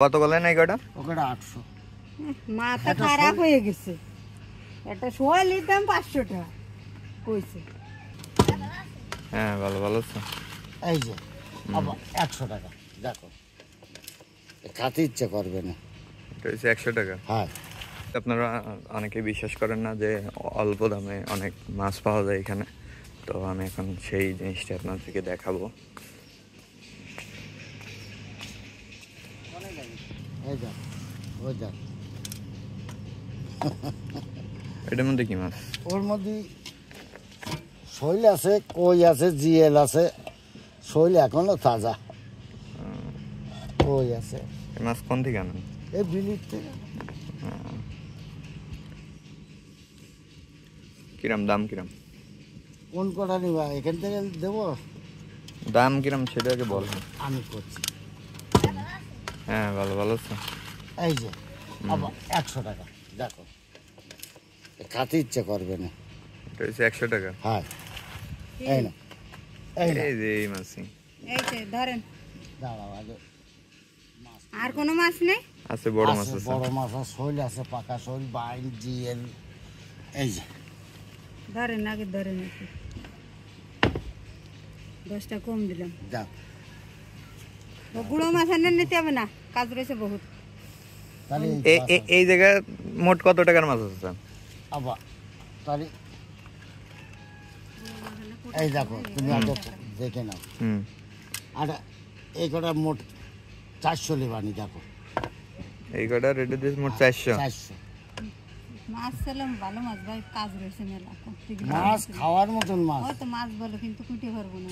কত করলেন এই কটা ওটা আটশো। মাথা খারাপ হয়ে গেছে। একটা সোয়ালির দাম পাঁচশো টাকা কইছে। হ্যাঁ ভালো ভালো এই যে আবার একশো টাকা দেখো। খাতে ইচ্ছে করবে না। এটা হচ্ছে একশো টাকা? হ্যাঁ। আপনারা অনেকে বিশ্বাস করেন না যে অল্প দামে অনেক মাছ পাওয়া যায় এখানে। তো আমি এখন সেই জিনিসটা আপনাদেরকে দেখাবো। এটার মধ্যে কি মাছ? ওর মধ্যে শৈল আছে কই আছে জিএল আছে শৈল এখনও তাজা। কই আছে? মাছ কোন থেকে আনেন? এই বিলির থেকে। কিরাম দাম কিরাম? কোন কটা নিবা? এখান থেকে দেবো? দাম কিরাম সেটা আগে বল। আমি করছি। হ্যাঁ ভালো ভালো তো। এই যে আবার একশো টাকা দেখো। খাতে ইচ্ছে করবে না। এটা হচ্ছে একশো টাকা। হ্যাঁ। এই না এই যে এই মাছই এই যে ধরেন। দাঁড়াও আগে আর কোনো মাছ নেই? আছে বড় মাছ আছে আছে। বড় মাছ আছে শৈল আছে পাকা শৈল বাইন জিএল এই যে। ধরেন আগে ধরেন দশটা কম দিলাম। ও গুঁড়ো মাছ আনেন নিতে হবে না কাজ রয়েছে বহুত। এই জায়গায় মোট কত টাকার মাছ আছে আবার তাহলে এই দেখো তুমি আগে দেখে নাও। আর এই কটা মোট চারশো লেবানি দেখো। এই কটা মোট চারশো। চারশো। মাছ ছিলাম ভালো মাছ ভাই কাজ রয়েছে মেলা মাছ খাওয়ার মতন মাছ। ও তো মাছ বলো কিন্তু কুটে পারব না।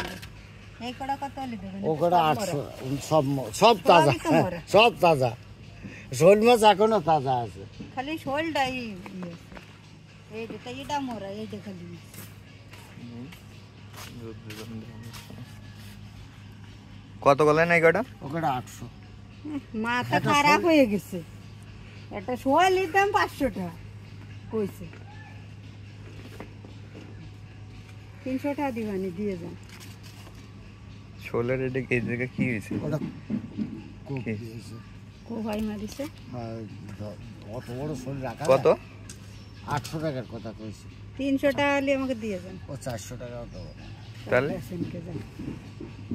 আটশো সব সব তাজা মরে। সব তাজা। শোল মাছ এখনও তাজা আছে। খালি শোলটাই ইয়ে এই যেটা এটা মোরা এই যে খালি। কত এই কটা আটশো। মাথা খারাপ হয়ে গেছে। একটা সোয়ালির দাম পাঁচশো টাকা কইছে। তিনশো টাকা দিবানি দিয়ে যান। ষোলোর রেটে এই জায়গায় কি হয়েছে? ওটা খুব কি? কো ভাই মারিছে। অত বড় শোল রাখা কত? আটশো টাকার কথা কইছি। তিনশো টাকা হলে আমাকে দিয়ে যান। ও চারশো দেবো না। তাহলে? যান।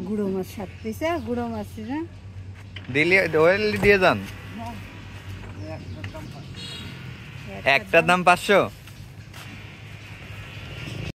গুঁড়ো মাছ সাত পিসে গুঁড়ো মাছ না দিলি ওয়েল দিয়ে যান? একটার দাম পাঁচশো?